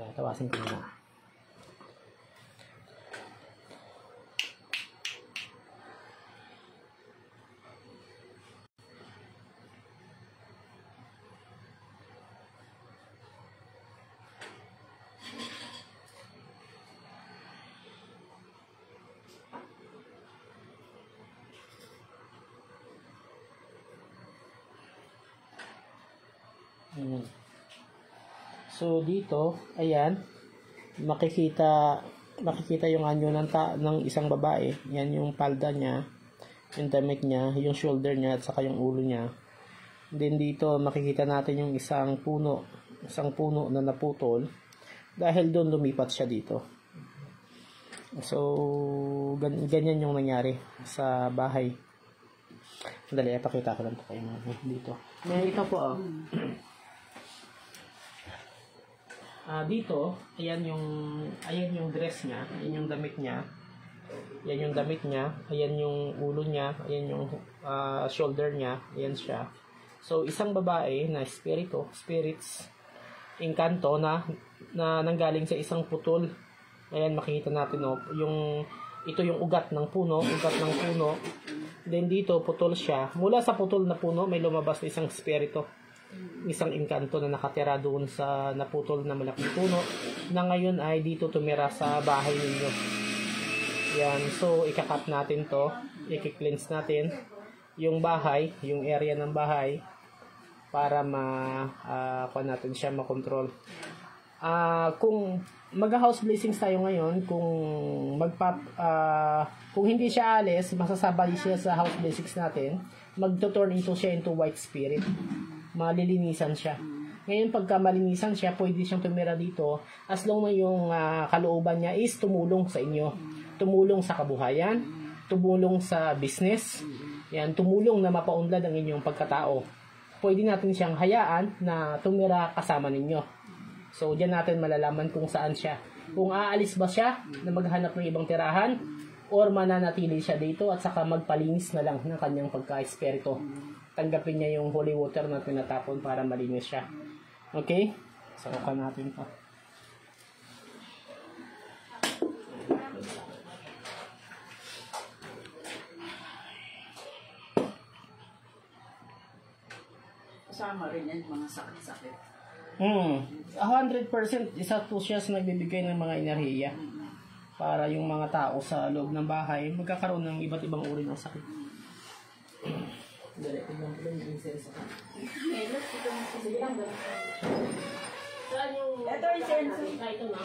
Kaya tawasin ko muna. Ayan. So dito, ayan, makikita makikita yung anyo ng, ta- ng isang babae. Yan yung palda niya, yung damit niya, yung shoulder niya, at saka yung ulo niya. Then dito, makikita natin yung isang puno, isang puno na naputol dahil doon lumipat siya dito. So, gan- ganyan yung nangyari sa bahay. Dali, ipakita ko lang po kayo dito. May ito po, oh. Ah, dito, ayan yung ayan yung dress niya, ayan yung damit niya. Ayan yung damit niya, ayan yung ulo niya, ayan yung ah, shoulder niya, ayan siya. So, isang babae na spirito, spirits, inkanto na, na nanggaling sa isang putol. Ayan, makikita natin, oh, yung, ito yung ugat ng puno, ugat ng puno. Then dito, putol siya. Mula sa putol na puno, may lumabas na isang spirito isang engkanto na nakatira doon sa naputol na malaking puno na ngayon ay dito tumira sa bahay ninyo. Yan. So, ikakat natin to. I-cleanse natin yung bahay, yung area ng bahay para ma uh, natin siya makontrol. Ah, kung mag-house blessings tayo ngayon, kung magpa ah, kung hindi siya alis, masasabay siya sa house blessings natin, magto-turn into siya into white spirit malilinisan siya. Ngayon, pagka malinisan siya, pwede siyang tumira dito as long na yung ah, kalooban niya is tumulong sa inyo. Tumulong sa kabuhayan, tumulong sa business, yan, tumulong na mapaunlad ang inyong pagkatao. Pwede natin siyang hayaan na tumira kasama ninyo. So, diyan natin malalaman kung saan siya. Kung aalis ba siya na maghanap ng ibang tirahan or mananatili siya dito at saka magpalinis na lang ng kanyang pagka-espiritu tanggapin niya yung holy water na tinatapon para malinis siya. Okay? So, okay natin to. Kasama rin yan, mga sakit-sakit. Hmm. 100% isa po siya sa nagbibigay ng mga enerhiya para yung mga tao sa loob ng bahay magkakaroon ng iba't ibang uri ng sakit. Dali, tignan ko lang yung incense. Sige lang, dali. Saan yung... Ito, incense. Ah, ito na.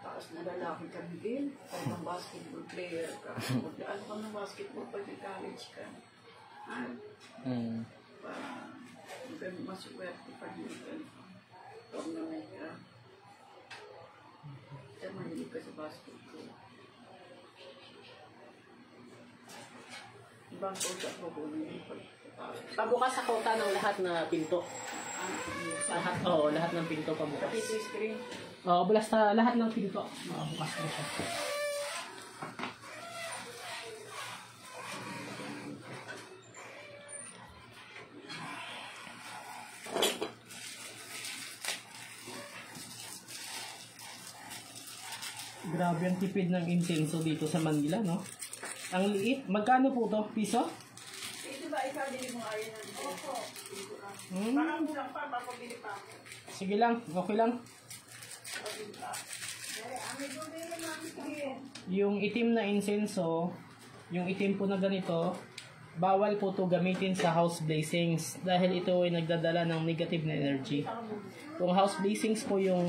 Taas na lalaki ka, Miguel. Kahit ang basketball player ka. Magdaan ka ng basketball pag college ka. Ha? Hmm. Pa, magandang maswerte pag yung tournament ka. Kaya mahilig ka sa basketball. Ibang kung ano yung pagkatapos. Pabukas sa kota ng lahat na pinto. Lahat, oo, lahat ng pinto pabukas. Pati screen. Oo, basta lahat ng pinto. Oo, bukas na siya. Grabe ang tipid ng insenso dito sa Manila, no? Ang liit. Magkano po to? Piso? Di ba ikaw din mo ayaw ng Opo. Hmm. Baka kulang pa, papabili pa ako. Sige lang, okay lang. Yung itim na insenso, yung itim po na ganito, bawal po to gamitin sa house blessings dahil ito ay nagdadala ng negative na energy. Kung house blessings po yung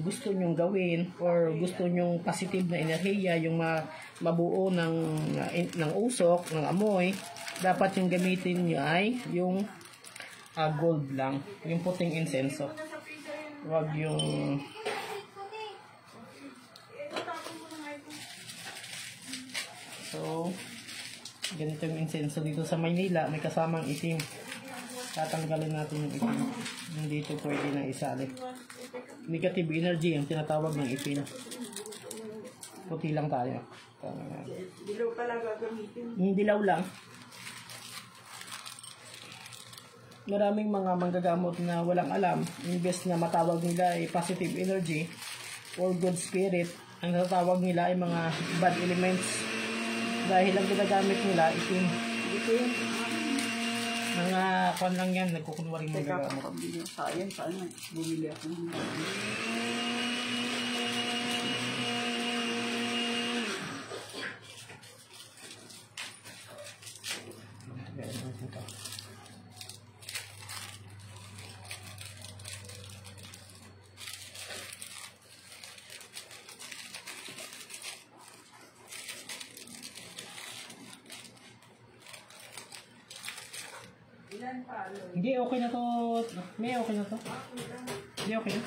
gusto nyong gawin or gusto nyong positive na enerhiya, yung ma mabuo ng, ng usok, ng amoy, dapat yung gamitin nyo ay yung ah, gold lang, yung puting insenso. Wag yung So, ganito yung insenso dito sa Maynila, may kasamang itim. Tatanggalin natin yung itim. Hindi ito pwede na isali. Negative energy yung tinatawag ng itim. Puti lang tayo. Dilaw pala gagamitin. Dilaw lang. Maraming mga manggagamot na walang alam, imbes na matawag nila ay positive energy or good spirit, ang natawag nila ay mga bad elements. Dahil ang ginagamit nila, itim. Itim. Mga kwan lang yan, nagkukunwaring Teka, manggagamot. pabili sa ayan, saan na? Bumili ako ng Ilan pa, alo? Hindi, okay na to. May okay na to. Hindi, okay na.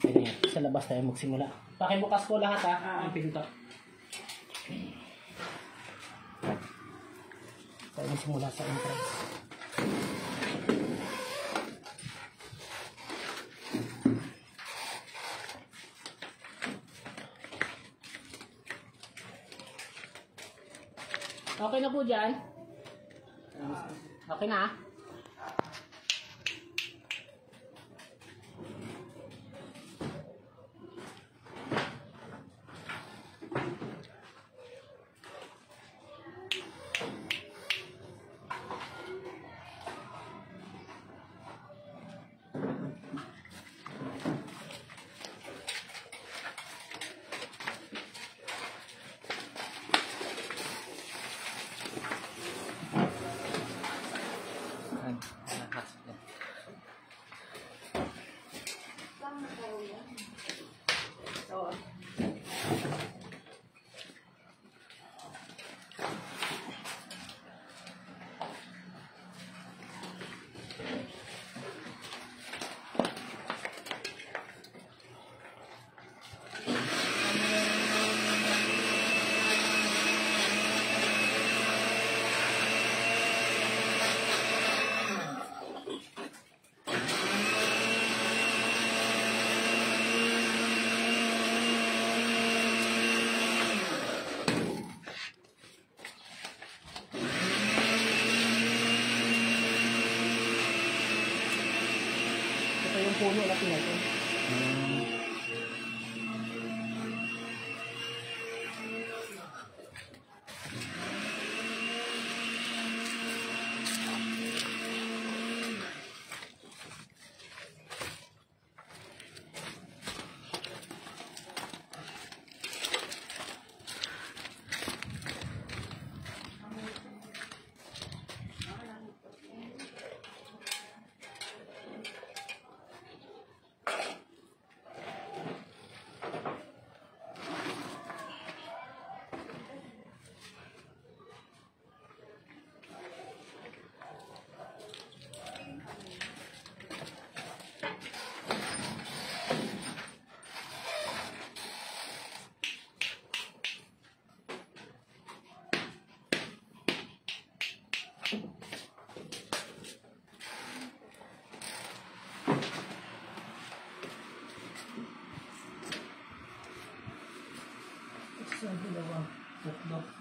Ganyan. Sa labas tayo magsimula. Pakibukas ko lahat ha, ang pinto. Tayo magsimula sa entrance. Okay na po dyan. Okay na. Oo. Ito yung puno na pinag Isa, dalawa, tatlo,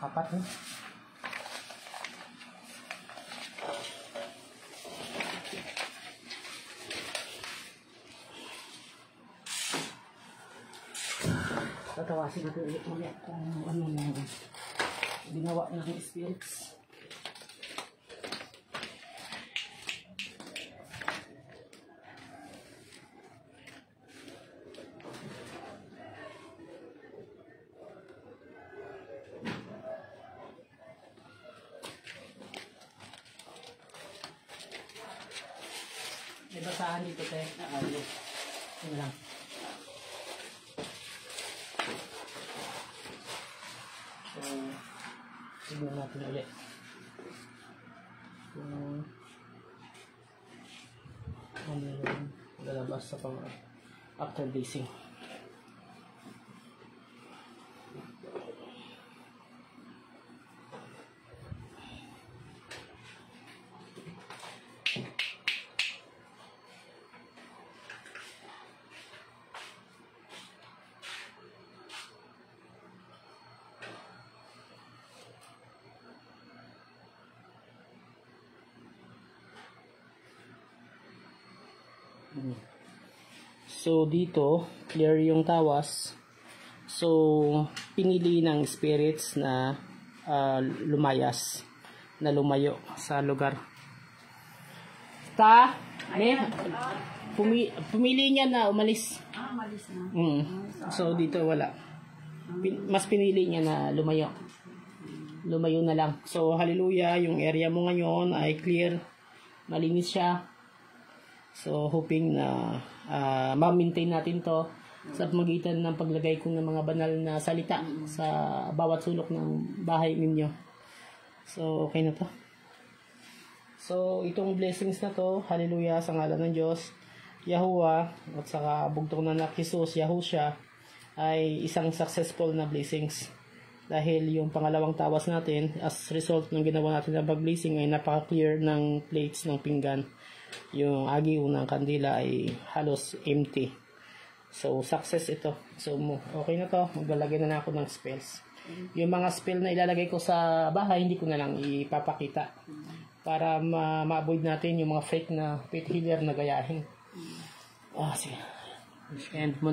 apat eh. Tatawasin natin ulit ulit kung ano yung ginawa ng spirits. May basahan dito, te. Ayos. Yun lang. So, tignan natin ulit. Kung ano yung lalabas sa pang after basing. So, dito, clear yung tawas. So, pinili ng spirits na ah, lumayas, na lumayo sa lugar. Ta, ne, pumi, pumili niya na umalis. Ah, malis na. Mm. So, dito wala. Pin- mas pinili niya na lumayo. Lumayo na lang. So, hallelujah, yung area mo ngayon ay clear. Malinis siya. So, hoping na ah, ma-maintain natin to sa magitan ng paglagay ko ng mga banal na salita sa bawat sulok ng bahay ninyo. So, okay na to. So, itong blessings na to, hallelujah, sa ngalan ng Diyos, Yahuwah, at saka bugtong na anak Jesus, Yahusha, ay isang successful na blessings. Dahil yung pangalawang tawas natin, as result ng ginawa natin na pag-blessing, ay napaka-clear ng plates ng pinggan. Yung agi unang kandila ay halos empty. So, success ito. So, okay na to. Maglalagay na, na ako ng spells. Yung mga spell na ilalagay ko sa bahay, hindi ko na lang ipapakita. Para ma- ma-avoid natin yung mga fake na pet healer na gayahin. Ah, sige. End mo.